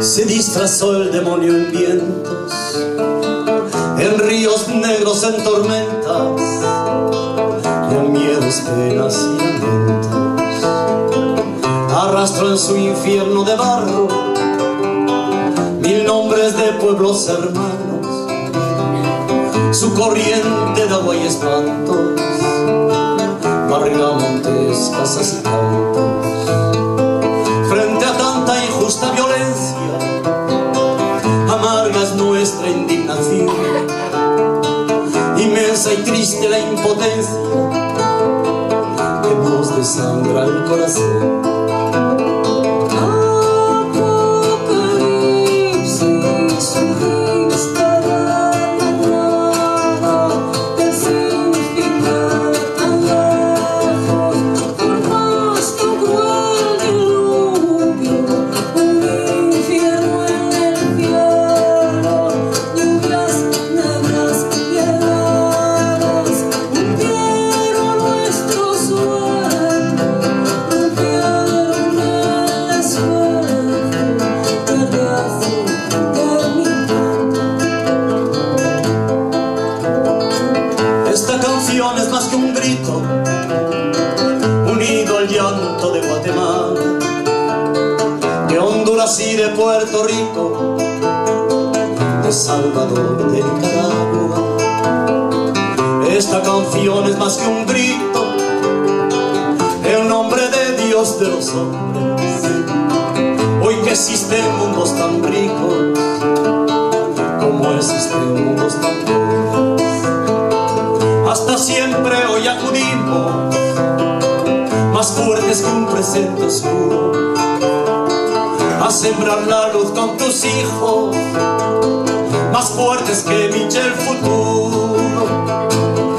Se disfrazó el demonio en vientos, en ríos negros en tormentas, en miedos, penas y lamentos. Arrastró en su infierno de barro mil nombres de pueblos hermanos, su corriente de agua y espantos, barriga montes, casas y campos. Y triste la impotencia que nos desangra el corazón. Canción es más que un grito unido al llanto de Guatemala, de Honduras y de Puerto Rico, de Salvador, de Nicaragua. Esta canción es más que un grito en nombre de Dios de los hombres. Hoy que existen mundos tan ricos como existen mundos más fuertes que un presente oscuro, a sembrar la luz con tus hijos, más fuertes que Michel Futuro.